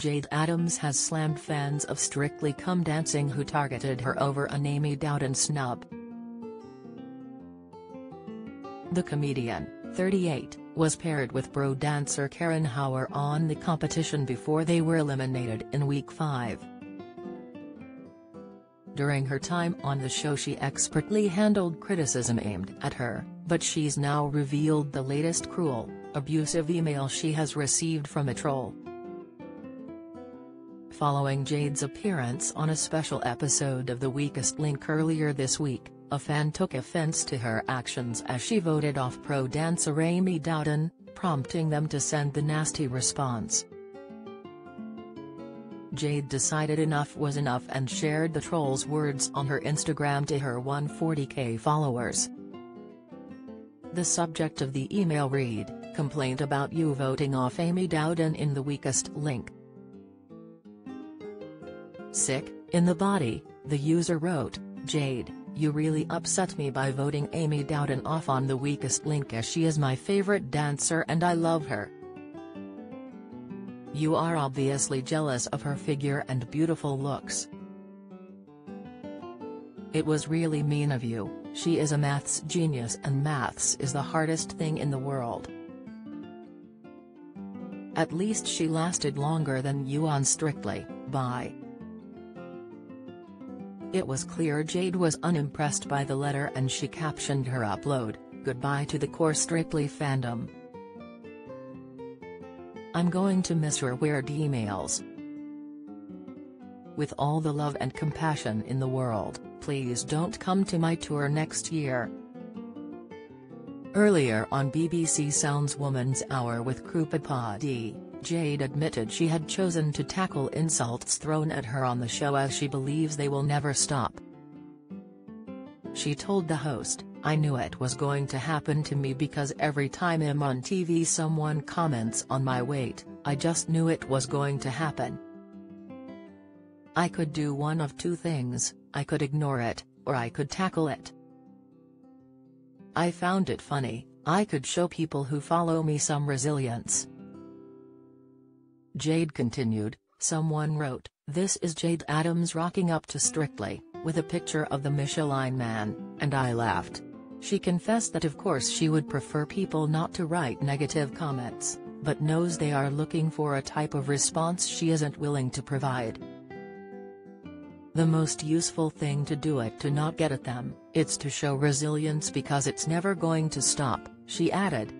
Jayde Adams has slammed fans of Strictly Come Dancing who targeted her over an Amy Dowden snub. The comedian, 38, was paired with pro dancer Karen Hauer on the competition before they were eliminated in Week 5. During her time on the show she expertly handled criticism aimed at her, but she's now revealed the latest cruel, abusive email she has received from a troll. Following Jayde's appearance on a special episode of The Weakest Link earlier this week, a fan took offense to her actions as she voted off pro dancer Amy Dowden, prompting them to send the nasty response. Jayde decided enough was enough and shared the troll's words on her Instagram to her 140k followers. The subject of the email read, complaint about you voting off Amy Dowden in the weakest link. Sick, in the body, the user wrote, Jayde, you really upset me by voting Amy Dowden off on the weakest link as she is my favorite dancer and I love her. You are obviously jealous of her figure and beautiful looks. It was really mean of you, she is a maths genius and maths is the hardest thing in the world. At least she lasted longer than you on Strictly, bye. It was clear Jayde was unimpressed by the letter and she captioned her upload, Goodbye to the core Strictly fandom. I'm going to miss your weird emails. With all the love and compassion in the world, please don't come to my tour next year. Earlier on BBC Sounds Woman's Hour with Krupa Padhy, Jayde admitted she had chosen to tackle insults thrown at her on the show as she believes they will never stop. She told the host, I knew it was going to happen to me because every time I'm on TV someone comments on my weight, I just knew it was going to happen. I could do one of two things, I could ignore it, or I could tackle it. I found it funny, I could show people who follow me some resilience. Jayde continued, someone wrote, this is Jayde Adams rocking up to Strictly, with a picture of the Michelin man, and I laughed. She confessed that of course she would prefer people not to write negative comments, but knows they are looking for a type of response she isn't willing to provide. The most useful thing to do it to not get at them, it's to show resilience because it's never going to stop, she added.